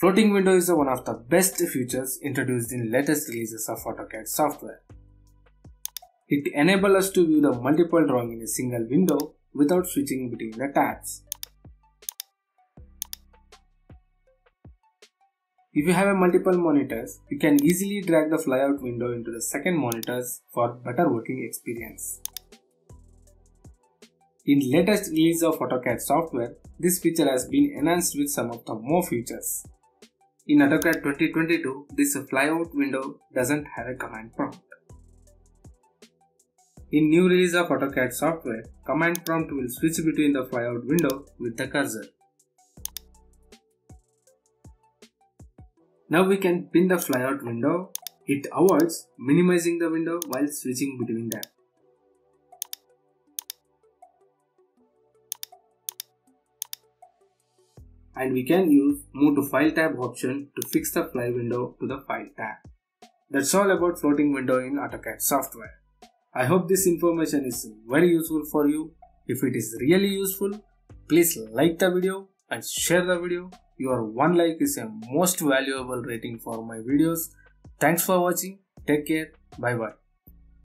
Floating window is one of the best features introduced in latest releases of AutoCAD software. It enables us to view the multiple drawing in a single window without switching between the tabs. If you have a multiple monitors, you can easily drag the flyout window into the second monitors for better working experience. In latest release of AutoCAD software, this feature has been enhanced with some of the more features. In AutoCAD 2022, this flyout window doesn't have a command prompt. In new release of AutoCAD software, command prompt will switch between the flyout window with the cursor. Now we can pin the flyout window. It avoids minimizing the window while switching between them. And we can use move to file tab option to fix the fly window to the file tab. That's all about floating window in AutoCAD software. I hope this information is very useful for you. If it is really useful, please like the video and share the video. Your one like is a most valuable rating for my videos. Thanks for watching. Take care. Bye bye.